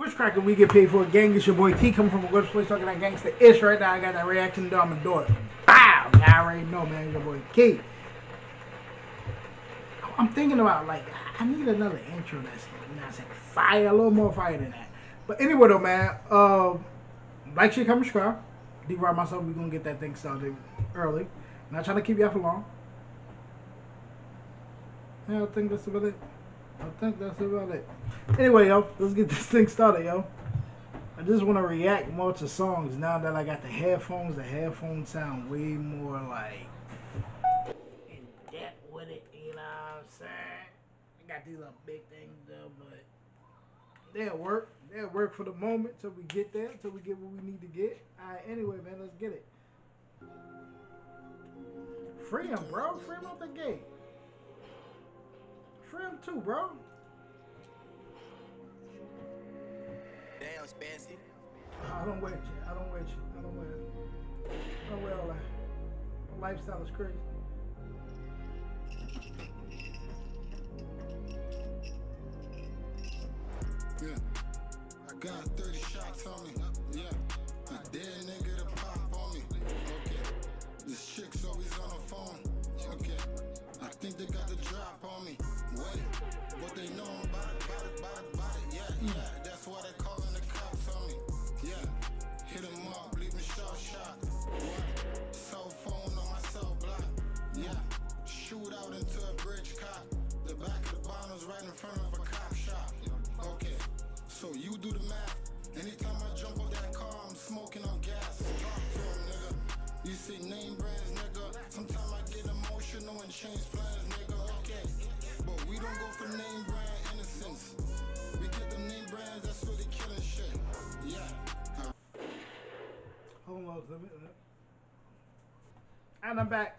What's cracking? We get paid for a gang. It's your boy T coming from a good place talking that gangsta ish right now. I got that reaction to I'm gonna. Bow! I already know, man. It's your boy Kiy. I'm thinking about like I need another intro that's you saying fire, a little more fire than that. But anyway though, man, uh, like, share, comment, subscribe. D Rob myself, we gonna get that thing started early. Not trying to keep out for long. Yeah, I think that's about it. I think that's about it. Anyway, yo, let's get this thing started, yo. I just want to react more to songs now that I got the headphones. The headphones sound way more like in depth with it. You know what I'm saying? I got these little big things though, but they'll work. They'll work for the moment till we get there, till we get what we need to get. All right. Anyway, man, let's get it. Free him, bro. Free him out the gate. Free him too, bro. Damn, Spancy. I don't wear it. I don't wear it. I don't wear it. I don't wear all that. My lifestyle is crazy. Yeah. I got 30 shots on me. Yeah. A dead nigga to pop on me. Okay. This chick's always on the phone. Okay. I think they got the drop they know Hold on, let me. Uh, and I'm back.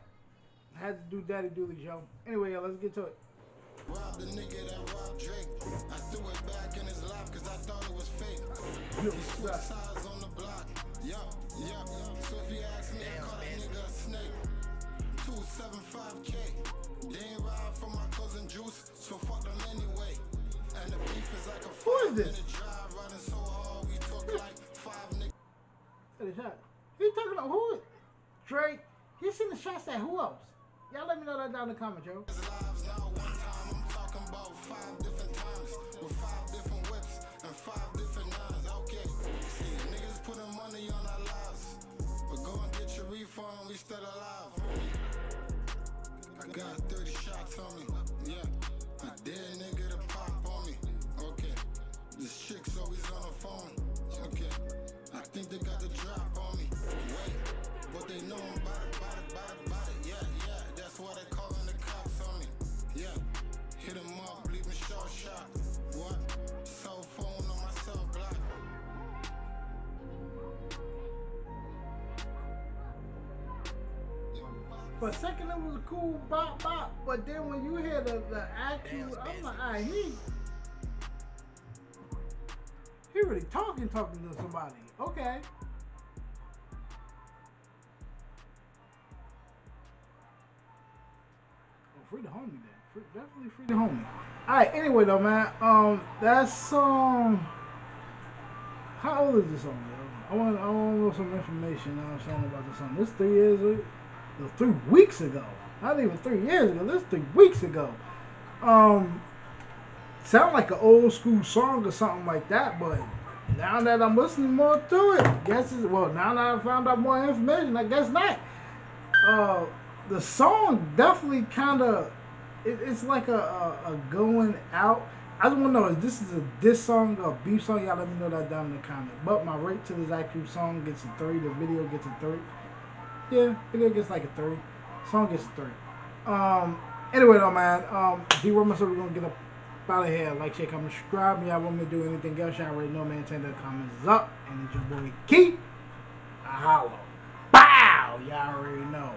Had to do Daddy Dooley show. Anyway, yo, let's get to it. Rob the nigga that robbed Drake. I threw it back in his lap cause I thought it was fake. Yo, He switched sides on the block. Yup, yup. So if you ask me, I call that nigga a snake. 275k. They ain't ride for my cousin Juice, so fuck them anyway. And the beef is like a Who is five this? minute drive running so hard we took like five niggas. Hey, the shot. He talking about who? Drake. He seen the shots at who else? Y'all let me know that down in the comments, yo. we still alive I got 30 shots on me yeah a dead nigga to pop on me okay this chick's always on the phone okay I think they got the drop they know about it it it it. Yeah yeah that's why they calling the cops on me. Yeah hit 'em up leave short shot. What? Cell phone on my cell block. For a second, it was a cool bop bop, but then when you hear the, the actual, I'm like, alright, he, he really talking, talking to somebody. Okay. Free the homie then. Free, definitely free the homie. Alright, anyway though, man, um, that song, how old is this song, yo? I want, I want to know some information, you know I'm saying, about this song. This three years ago three weeks ago. Not even three years ago. This is three weeks ago. Um, sound like an old school song or something like that. But now that I'm listening more to it, guess it's well. Now that I found out more information, I guess not. Uh, the song definitely kind of it, it's like a, a, a going out. I just want to know if this is a diss song or a beef song. Y'all let me know that down in the comment. But my rate to this actual song gets a three. The video gets a three. Yeah, video gets like a three. Song gets a three. Um. Anyway, though, man. Um. D. Roman, so we're gonna get up out of here. Like, share, comment, subscribe. Y'all want me to do anything else? Y'all already know, man. Turn the comments up. And it's your boy Keith. I hollow. Bow. Y'all already know.